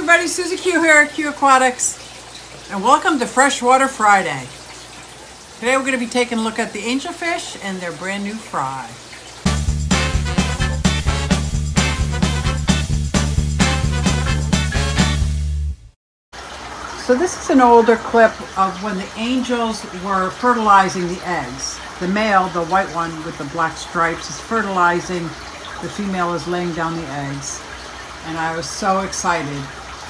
everybody, Susie Q here at QueAquatics, and welcome to Freshwater Friday. Today we're going to be taking a look at the angelfish and their brand new fry. So this is an older clip of when the angels were fertilizing the eggs. The male, the white one with the black stripes, is fertilizing. The female is laying down the eggs. And I was so excited.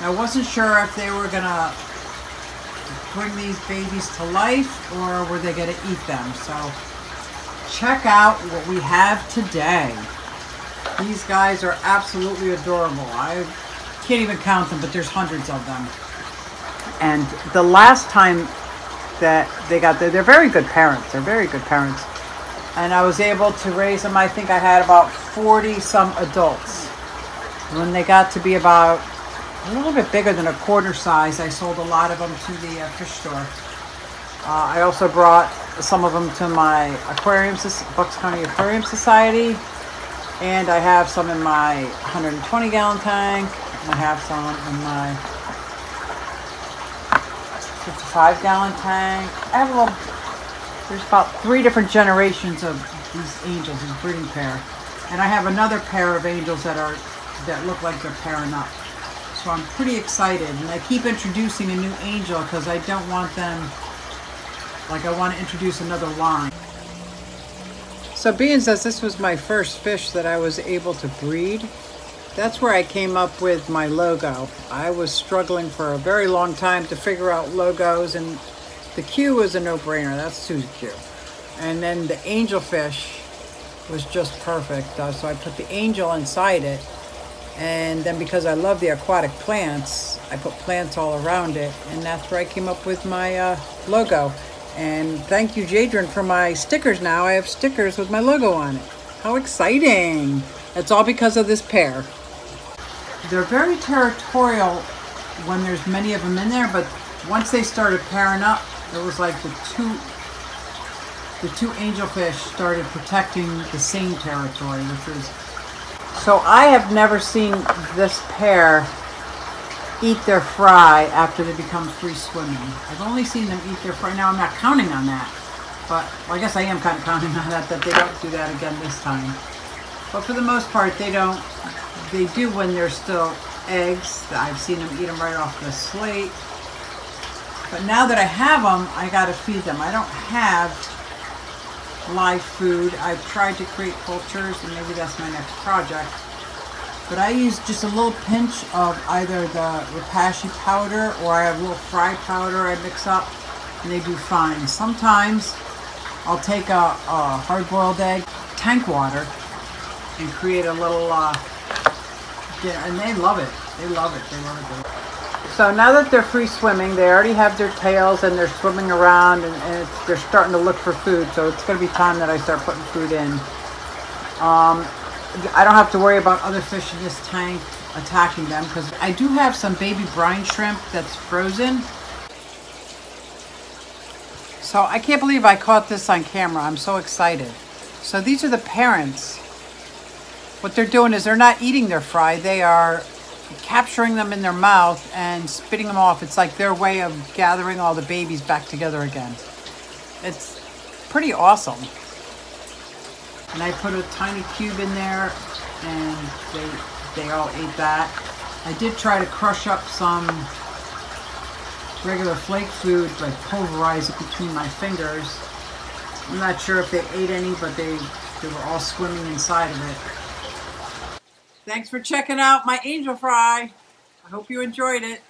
I wasn't sure if they were to bring these babies to life or were they to eat them. So check out what we have today. These guys are absolutely adorable. I can't even count them, but there's hundreds of them. And the last time that they got there, they're very good parents. They're very good parents. And I was able to raise them. I think I had about 40 some adults. When they got to be about a little bit bigger than a quarter size, I sold a lot of them to the uh, fish store. Uh, I also brought some of them to my aquarium, Bucks County Aquarium Society. And I have some in my 120 gallon tank. I have some in my 55 gallon tank. I have a little, there's about three different generations of these angels, this breeding pair. And I have another pair of angels that are, that look like they're pairing up. So I'm pretty excited. And I keep introducing a new angel because I don't want them, like I want to introduce another line. So being as this was my first fish that I was able to breed, that's where I came up with my logo. I was struggling for a very long time to figure out logos and the Q was a no-brainer. That's Susie Q. And then the angelfish was just perfect. Uh, so I put the angel inside it. And then because I love the aquatic plants, I put plants all around it. And that's where I came up with my uh, logo. And thank you, Jadron, for my stickers now. I have stickers with my logo on it. How exciting! That's all because of this pair. They're very territorial when there's many of them in there, but once they started pairing up, it was like the two the two angelfish started protecting the same territory, which was so I have never seen this pair eat their fry after they become free swimming. I've only seen them eat their fry. Now I'm not counting on that, but well, I guess I am kind of counting on that that they don't do that again this time. But for the most part, they don't they do when they're still eggs. I've seen them eat them right off the slate. But now that I have them, I got to feed them. I don't have live food. I've tried to create cultures, and maybe that's my next project. But I use just a little pinch of either the Repashy powder or I have a little fry powder I mix up, and they do fine. Sometimes I'll take a, a hard-boiled egg, tank water, and create a little uh, yeah, and they love it. They love it. They love it. So now that they're free swimming, they already have their tails and they're swimming around and, and they're starting to look for food. So it's going to be time that I start putting food in. Um, I don't have to worry about other fish in this tank attacking them because I do have some baby brine shrimp that's frozen. So I can't believe I caught this on camera. I'm so excited. So these are the parents what they're doing is they're not eating their fry. They are capturing them in their mouth and spitting them off. It's like their way of gathering all the babies back together again. It's pretty awesome. And I put a tiny cube in there and they, they all ate that. I did try to crush up some regular flake food, like pulverize it between my fingers. I'm not sure if they ate any, but they, they were all swimming inside of it. Thanks for checking out my angel fry. I hope you enjoyed it.